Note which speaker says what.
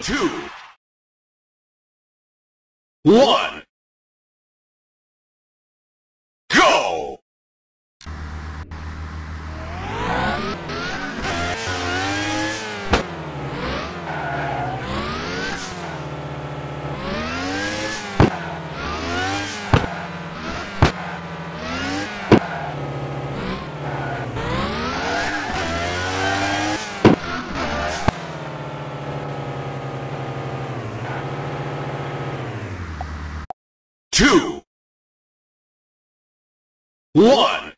Speaker 1: two, one, two, one.